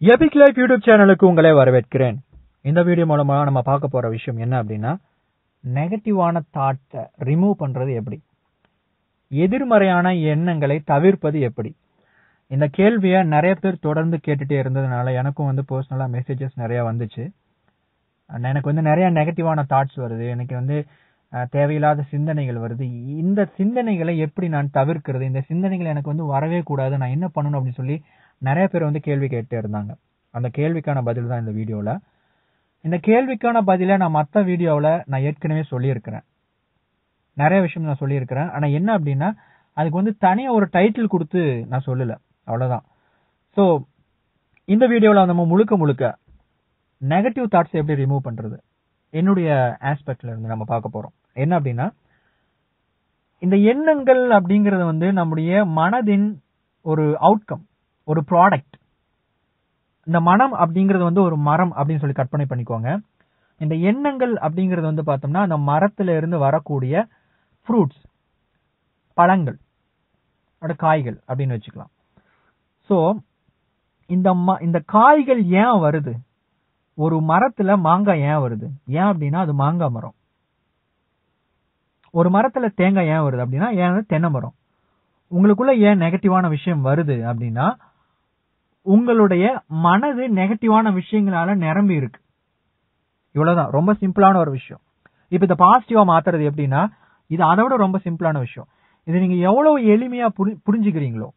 Epic life YouTube சேனலுக்கு உங்களை வரவேற்கிறேன். இந்த வீடியோ மூலமாக நம்ம பார்க்க போகிற விஷயம் என்ன அப்படின்னா நெகட்டிவான தாட்டை ரிமூவ் பண்ணுறது எப்படி? எதிர்மறையான எண்ணங்களை தவிர்ப்பது எப்படி? இந்த கேள்வியை நிறைய பேர் தொடர்ந்து கேட்டுகிட்டே இருந்ததுனால எனக்கும் வந்து பர்சனலாக மெசேஜஸ் நிறையா வந்துச்சு. எனக்கு வந்து நிறையா நெகட்டிவான தாட்ஸ் வருது. எனக்கு வந்து தேவையில்லாத சிந்தனைகள் வருது. இந்த சிந்தனைகளை எப்படி நான் தவிர்க்கிறது? இந்த சிந்தனைகள் எனக்கு வந்து வரவே கூடாது. நான் என்ன பண்ணணும் அப்படின்னு சொல்லி நிறைய பேர் வந்து கேள்வி கேட்டே இருந்தாங்க. அந்த கேள்விக்கான பதில் தான் இந்த வீடியோவில் இந்த கேள்விக்கான பதிலை நான் மற்ற வீடியோவில் நான் ஏற்கனவே சொல்லியிருக்கிறேன். நிறைய விஷயம் நான் சொல்லியிருக்கிறேன். ஆனால் என்ன அப்படின்னா அதுக்கு வந்து தனியாக ஒரு டைட்டில் கொடுத்து நான் சொல்லலை. அவ்வளோதான் ஸோ இந்த வீடியோவில் நம்ம முழுக்க முழுக்க நெகட்டிவ் தாட்ஸ் எப்படி ரிமூவ் பண்ணுறது என்னுடைய ஆஸ்பெக்டில் இருந்து நம்ம பார்க்க போகிறோம் என்ன அப்படின்னா இந்த எண்ணங்கள் அப்படிங்கிறது வந்து நம்முடைய மனதின் ஒரு அவுட்கம் ஒரு ப்ராடக்ட் இந்த மனம் அப்படிங்கிறது வந்து ஒரு மரம் அப்படின்னு சொல்லி கற்பனை பண்ணிக்கோங்க. இந்த எண்ணங்கள் அப்படிங்கிறது வந்து பார்த்தோம்னா அந்த மரத்துல இருந்து வரக்கூடிய ஃப்ரூட்ஸ் பழங்கள் அட காய்கள் அப்படின்னு வச்சுக்கலாம். ஸோ இந்த ம- இந்த காய்கள் ஏன் வருது? ஒரு மரத்துல மாங்காய் ஏன் வருது? ஏன் அப்படின்னா அது மாங்காய் மரம். ஒரு மரத்துல தேங்காய் ஏன் வருது அப்படின்னா ஏன் தென்னை மரம். உங்களுக்குள்ள ஏன் நெகட்டிவான விஷயம் வருது அப்படின்னா உங்களுடைய மனது நெகட்டிவான விஷயங்களால நிரம்பி இருக்கு. இவ்வளவுதான். ரொம்ப சிம்பிளான ஒரு விஷயம். இப்ப இதை பாசிட்டிவா மாத்துறது எப்படின்னா இது அதை விட ரொம்ப சிம்பிளான விஷயம். இது நீங்க எவ்வளவு எளிமையா புரி- புரிஞ்சுக்கிறீங்களோ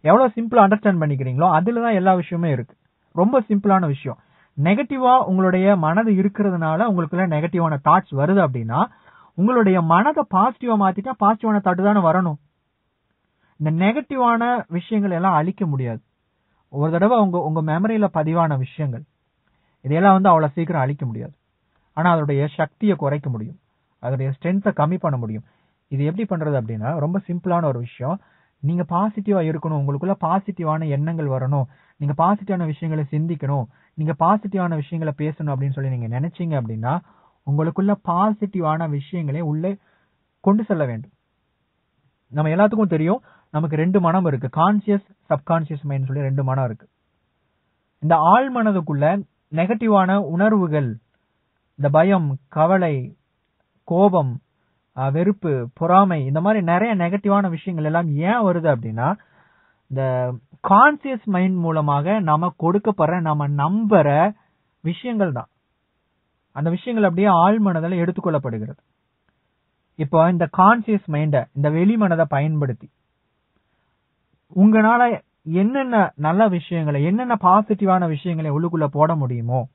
எவ்வளவு சிம்பிளா அண்டர்ஸ்டாண்ட் பண்ணிக்கிறீங்களோ அதுல தான் எல்லா விஷயமே இருக்கு. ரொம்ப சிம்பிளான விஷயம். நெகட்டிவா உங்களுடைய மனது இருக்கிறதுனால உங்களுக்குள்ள நெகட்டிவான தாட்ஸ் வருது அப்படின்னா உங்களுடைய மனதை பாசிட்டிவா மாத்திட்டா பாசிட்டிவான தாட்டு தானே வரணும். இந்த நெகட்டிவான விஷயங்கள் எல்லாம் அழிக்க முடியாது. ஒரு தடவை உங்க உங்க மெமரியில பதிவான விஷயங்கள் இதையெல்லாம் வந்து அவ்வளவு சீக்கிரம் அழிக்க முடியாது. ஆனா அதோடைய சக்தியை குறைக்க முடியும். அதோடைய ஸ்ட்ரென்த்தை கம்மி பண்ண முடியும். இது எப்படி பண்றது அப்படின்னா ரொம்ப சிம்பிளான ஒரு விஷயம். நீங்க பாசிட்டிவா இருக்கணும். உங்களுக்குள்ள பாசிட்டிவான எண்ணங்கள் வரணும். நீங்க பாசிட்டிவான விஷயங்களை சிந்திக்கணும். நீங்க பாசிட்டிவான விஷயங்களை பேசணும் அப்படின்னு சொல்லி நீங்க நினைச்சீங்க அப்படின்னா உங்களுக்குள்ள பாசிட்டிவான விஷயங்களை உள்ளே கொண்டு செல்ல வேண்டும். நம்ம எல்லாத்துக்கும் தெரியும் நமக்கு ரெண்டு மனம் இருக்கு. கான்சியஸ் சப்கான்சியஸ் மைண்ட் சொல்லி ரெண்டு மனம் இருக்கு. இந்த ஆள் மனதுக்குள்ள நெகட்டிவான உணர்வுகள் இந்த பயம் கவலை கோபம் வெறுப்பு பொறாமை இந்த மாதிரி நிறைய நெகட்டிவான விஷயங்கள் எல்லாம் ஏன் வருது அப்படின்னா இந்த கான்சியஸ் மைண்ட் மூலமாக நம்ம கொடுக்கப்படுற நம்ம நம்புற விஷயங்கள் தான். அந்த விஷயங்கள் அப்படியே ஆழ்மனதில் எடுத்துக்கொள்ளப்படுகிறது. இப்போ இந்த கான்சியஸ் மைண்டை இந்த வெளி மனதை பயன்படுத்தி உங்களால என்னென்ன நல்ல விஷயங்களை என்னென்ன பாசிட்டிவான விஷயங்களை உள்ளுக்குள்ள போட முடியுமோ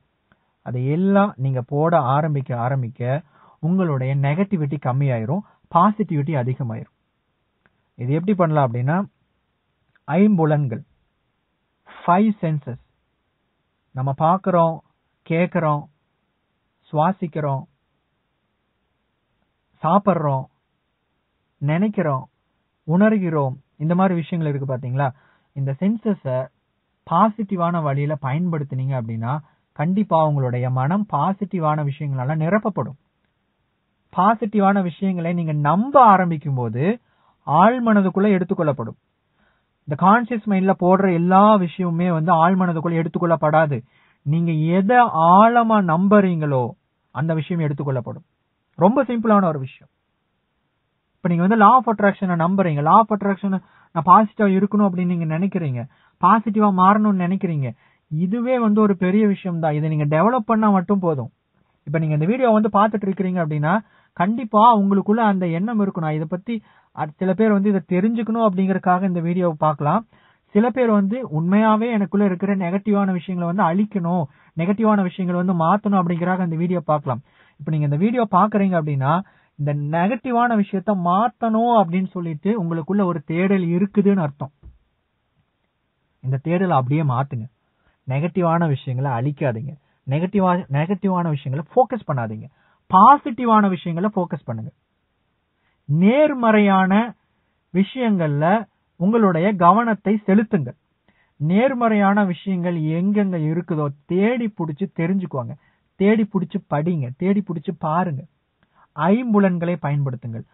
அதை எல்லாம் நீங்க போட ஆரம்பிக்க ஆரம்பிக்க உங்களுடைய நெகட்டிவிட்டி கம்மியாயிரும் பாசிட்டிவிட்டி அதிகமாயிரும். இது எப்படி பண்ணலாம் அப்படின்னா ஐம்புலன்கள் ஃபைவ் சென்சஸ் நம்ம பார்க்குறோம் கேட்குறோம் சுவாசிக்கிறோம் சாப்பிட்றோம் நினைக்கிறோம் உணர்கிறோம் இந்த மாதிரி விஷயங்கள் இருக்கு பாத்தீங்களா? இந்த சென்சஸை பாசிட்டிவான வழியில பயன்படுத்தினீங்க அப்படின்னா கண்டிப்பா உங்களுடைய மனம் பாசிட்டிவான விஷயங்களால நிரப்பப்படும். பாசிட்டிவான விஷயங்களை நீங்க நம்ப ஆரம்பிக்கும் போது ஆழ் எடுத்துக்கொள்ளப்படும். இந்த கான்சியஸ் மைண்ட்ல போடுற எல்லா விஷயமுமே வந்து ஆழ்மனதுக்குள்ள எடுத்துக்கொள்ளப்படாது. நீங்க எதை ஆழமா நம்புறீங்களோ அந்த விஷயம் எடுத்துக்கொள்ளப்படும். ரொம்ப சிம்பிளான ஒரு விஷயம். இப்போ நீங்கள் வந்து லா ஆஃப் அட்ராக்ஷனை நம்புறீங்க. லா ஆஃப் அட்ராக்ஷனை நான் பாசிட்டிவாக இருக்கணும் அப்படின்னு நீங்கள் நினைக்கிறீங்க. பாசிட்டிவாக மாறணும்னு நினைக்கிறீங்க. இதுவே வந்து ஒரு பெரிய விஷயம் தான் இதை நீங்கள் டெவலப் பண்ணால் மட்டும் போதும். இப்போ நீங்கள் இந்த வீடியோ வந்து பார்த்துட்டு இருக்கிறீங்க அப்படின்னா கண்டிப்பாக உங்களுக்குள்ள அந்த எண்ணம் இருக்கணும் இதை பற்றி சில பேர் வந்து இதை தெரிஞ்சுக்கணும் அப்படிங்கறக்காக இந்த வீடியோவை பார்க்கலாம். சில பேர் வந்து உண்மையாவே எனக்குள்ள இருக்கிற நெகட்டிவான விஷயங்களை வந்து அழிக்கணும். நெகட்டிவான விஷயங்களை வந்து மாத்தணும் அப்படிங்கிறாங்க இந்த வீடியோ பார்க்கலாம். இப்போ நீங்க இந்த வீடியோ பாக்குறீங்க அப்படின்னா இந்த நெகட்டிவான விஷயத்த மாத்தணும் அப்படின்னு சொல்லிட்டு உங்களுக்குள்ள ஒரு தேடல் இருக்குதுன்னு அர்த்தம். இந்த தேடலை அப்படியே மாத்துங்க. நெகட்டிவான விஷயங்களை அழிக்காதீங்க. நெகட்டிவா நெகட்டிவான விஷயங்களை ஃபோக்கஸ் பண்ணாதீங்க. பாசிட்டிவான விஷயங்களை ஃபோக்கஸ் பண்ணுங்க. நேர்மறையான விஷயங்கள்ல உங்களுடைய கவனத்தை செலுத்துங்க. நேர்மறையான விஷயங்கள் எங்கெங்க இருக்குதோ தேடி பிடிச்சி தெரிஞ்சுக்குவாங்க. தேடி பிடிச்சி படிங்க. தேடி பிடிச்சி பாருங்க. ஐம்புலன்களை பயன்படுத்துங்கள்.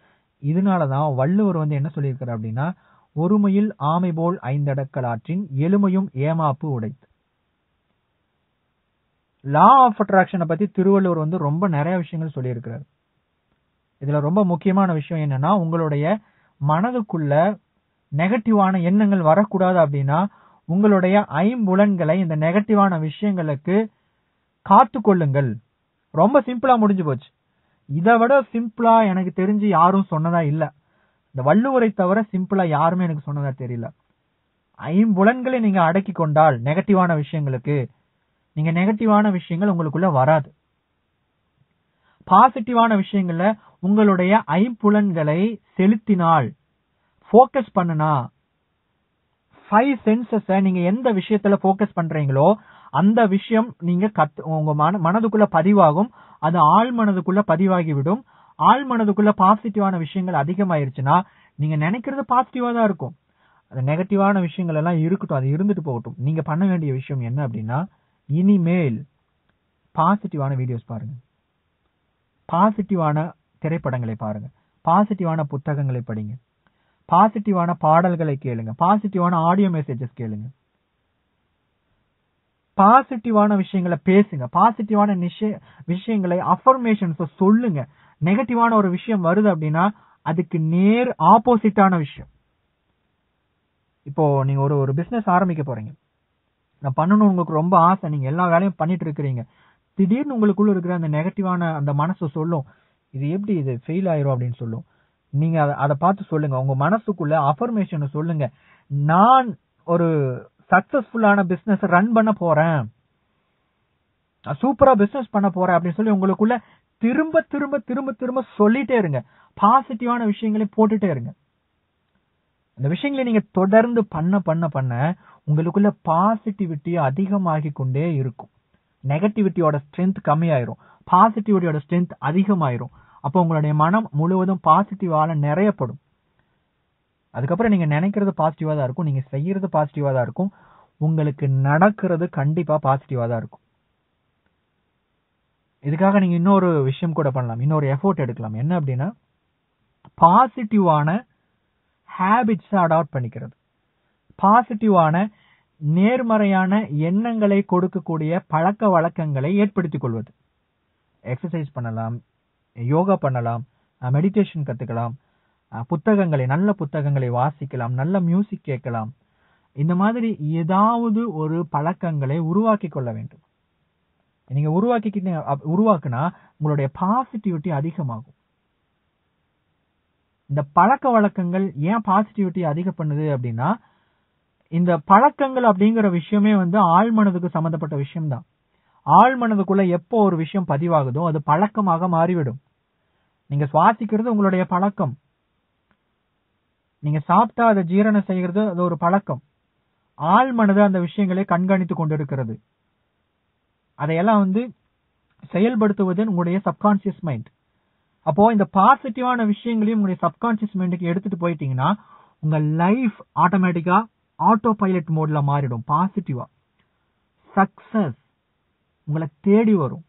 இதனால தான் வள்ளுவர் வந்து என்ன சொல்லியிருக்கிறார் அப்படின்னா ஒருமையில் ஆமை போல் ஐந்தடக்கலாற்றின் எளிமையும் ஏமாப்பு உடைத்து லா ஆஃப் அட்ராக்ஷனை பத்தி திருவள்ளுவர் வந்து ரொம்ப நிறைய விஷயங்கள் சொல்லியிருக்கிறார். இதுல ரொம்ப முக்கியமான விஷயம் என்னன்னா உங்களுடைய மனதுக்குள்ள நெகட்டிவான எண்ணங்கள் வரக்கூடாது அப்படின்னா உங்களுடைய ஐம்புலன்களை இந்த நெகட்டிவான விஷயங்களுக்கு காத்து கொள்ளுங்கள் ரொம்ப சிம்பிளா முடிஞ்சு போச்சு. இதை விட சிம்பிளா எனக்கு தெரிஞ்சு யாரும் சொன்னதா இல்ல. இந்த வள்ளுவரை தவிர சிம்பிளா யாருமே எனக்கு சொன்னதா தெரியல. ஐம்புலன்களை நீங்க அடக்கி கொண்டால் நெகட்டிவான விஷயங்களுக்கு நீங்க நெகட்டிவான விஷயங்கள் உங்களுக்குள்ள வராது. பாசிட்டிவான விஷயங்கள்ல உங்களுடைய ஐம்புலன்களை செலுத்தினால் ஃபோக்கஸ் பண்ணுனா ஃபைவ் சென்சஸ நீங்க எந்த விஷயத்துல ஃபோக்கஸ் பண்றீங்களோ அந்த விஷயம் நீங்க கத் உங்க மன மனதுக்குள்ள பதிவாகும். அது ஆள் மனதுக்குள்ள பதிவாகி விடும் மனதுக்குள்ள பாசிட்டிவான விஷயங்கள் அதிகமாயிருச்சுன்னா நீங்க நினைக்கிறது பாசிட்டிவா தான் இருக்கும். அது நெகட்டிவான விஷயங்கள் எல்லாம் இருக்கட்டும் அது இருந்துட்டு போகட்டும். நீங்க பண்ண வேண்டிய விஷயம் என்ன அப்படின்னா இனிமேல் பாசிட்டிவான வீடியோஸ் பாருங்க. பாசிட்டிவான திரைப்படங்களை பாருங்க. பாசிட்டிவான புத்தகங்களை படிங்க. பாசிட்டிவான பாடல்களை கேளுங்க. பாசிட்டிவான ஆடியோ மெசேஜஸ் கேளுங்க. பாசிட்டிவான விஷயங்களை பேசுங்க. பாசிட்டிவான நிஷய- விஷயங்களை அஃபர்மேஷன்ஸ் சொல்லுங்க. நெகட்டிவான ஒரு விஷயம் வருது அப்படின்னா அதுக்கு நேர் ஆப்போசிட்டான விஷயம். இப்போ நீங்க ஒரு ஒரு பிசினஸ் ஆரம்பிக்க போறீங்க. நான் பண்ணணும் உங்களுக்கு ரொம்ப ஆசை. நீங்க எல்லா வேலையும் பண்ணிட்டு இருக்கிறீங்க. திடீர்னு உங்களுக்குள்ள இருக்கிற அந்த நெகட்டிவான அந்த மனசு சொல்லும் இது எப்படி இது? ஃபெயில் ஆயிரும் அப்படின்னு சொல்லும். நீங்க அதை பார்த்து சொல்லுங்க. உங்க மனசுக்குள்ள அஃபர்மேஷன் சொல்லுங்க. நான் ஒரு சக்சஸ்ஃபுல்லான பிசினஸ் ரன் பண்ண போறேன். சூப்பரா பிசினஸ் பண்ண போறேன் அப்படின்னு சொல்லி உங்களுக்குள்ள திரும்ப திரும்ப திரும்ப திரும்ப சொல்லிட்டே இருங்க. பாசிட்டிவான விஷயங்களை போட்டுட்டே இருங்க. இந்த விஷயங்களை நீங்க தொடர்ந்து பண்ண பண்ண பண்ண உங்களுக்குள்ள பாசிட்டிவிட்டி அதிகமாகி கொண்டே இருக்கும். நெகட்டிவிட்டியோட ஸ்ட்ரென்த் கம்மியாயிரும். பாசிட்டிவிட்டியோட ஸ்ட்ரென்த் அதிகமாயிரும். அப்போ உங்களுடைய மனம் முழுவதும் பாசிட்டிவால நிறையப்படும். அதுக்கப்புறம் நீங்கள் நினைக்கிறது பாசிட்டிவாக தான் இருக்கும். நீங்கள் செய்கிறது பாசிட்டிவாக தான் இருக்கும். உங்களுக்கு நடக்கிறது கண்டிப்பாக பாசிட்டிவாக தான் இருக்கும். இதுக்காக நீங்கள் இன்னொரு விஷயம் கூட பண்ணலாம். இன்னொரு எஃபோர்ட் எடுக்கலாம். என்ன அப்படின்னா பாசிட்டிவான ஹேபிட்ஸை அடாப்ட் பண்ணிக்கிறது. பாசிட்டிவான நேர்மறையான எண்ணங்களை கொடுக்கக்கூடிய பழக்க வழக்கங்களை ஏற்படுத்திக் கொள்வது. எக்ஸசைஸ் பண்ணலாம் யோகா பண்ணலாம் மெடிடேஷன் கற்றுக்கலாம் புத்தகங்களை நல்ல புத்தகங்களை வாசிக்கலாம் நல்ல மியூசிக் கேட்கலாம். இந்த மாதிரி ஏதாவது ஒரு பழக்கங்களை உருவாக்கி கொள்ள வேண்டும். நீங்க உருவாக்கிக்கிட்டு அப்- உருவாக்குனா உங்களுடைய பாசிட்டிவிட்டி அதிகமாகும். இந்த பழக்க வழக்கங்கள் ஏன் பாசிட்டிவிட்டி அதிகம் பண்ணுது அப்படின்னா இந்த பழக்கங்கள் அப்படிங்கிற விஷயமே வந்து ஆழ்மனதுக்கு சம்பந்தப்பட்ட விஷயம்தான். ஆழ்மனதுக்குள்ள எப்போ ஒரு விஷயம் பதிவாகுதோ அது பழக்கமாக மாறிவிடும். நீங்க சுவாசிக்கிறது உங்களுடைய பழக்கம். நீங்க சாப்பிட்டா அதை ஜீரணம் செய்கிறது அது ஒரு பழக்கம். ஆழ்மனது அந்த விஷயங்களை கண்காணித்துக் கொண்டிருக்கிறது. அதையெல்லாம் வந்து செயல்படுத்துவது உங்களுடைய சப்கான்சியஸ் மைண்ட் அப்போ இந்த பாசிட்டிவான விஷயங்களையும் உங்களுடைய சப்கான்சியஸ் மைண்டுக்கு எடுத்துட்டு போயிட்டீங்கன்னா உங்க லைஃப் ஆட்டோமேட்டிக்கா ஆட்டோ பைலட் மோட்ல மாறிடும் பாசிட்டிவா சக்சஸ் உங்களை தேடி வரும்.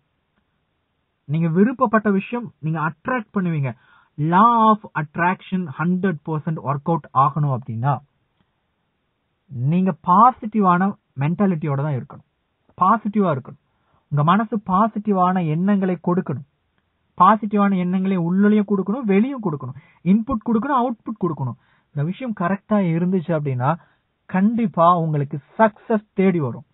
நீங்க விருப்பப்பட்ட விஷயம் நீங்க அட்ராக்ட் பண்ணுவீங்க. Law of attraction hundred percent work out ஆகணும் அப்படின்னா நீங்க பாசிட்டிவான மென்டாலிட்டியோட தான் இருக்கணும். பாசிட்டிவா இருக்கணும். உங்க மனசு பாசிட்டிவான எண்ணங்களை கொடுக்கணும். பாசிட்டிவான எண்ணங்களை உள்ளலையும் கொடுக்கணும் வெளியும் கொடுக்கணும். இன்புட் கொடுக்கணும் அவுட்புட் கொடுக்கணும். இந்த விஷயம் கரெக்டா இருந்துச்சு அப்படின்னா கண்டிப்பா உங்களுக்கு சக்சஸ் தேடி வரும்.